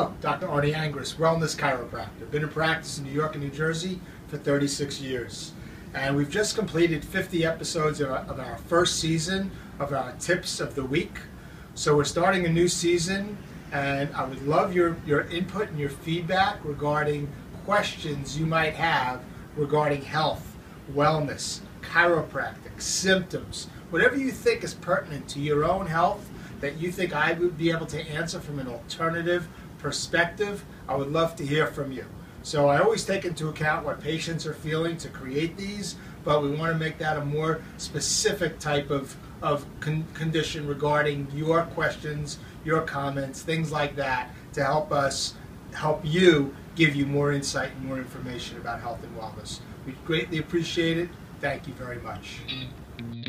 Arnie Angrist, wellness chiropractor. Been in practice in New York and New Jersey for 36 years. And we've just completed 50 episodes of our, of our first season of our tips of the week. So we're starting a new season, and I would love your, your input and your feedback regarding questions you might have regarding health, wellness, chiropractic, symptoms, whatever you think is pertinent to your own health that you think I would be able to answer from an alternative perspective, I would love to hear from you. So I always take into account what patients are feeling to create these, but we want to make that a more specific type of, of con- condition regarding your questions, your comments, things like that to help us help you give you more insight and more information about health and wellness. We greatly appreciate it. Thank you very much. Mm-hmm.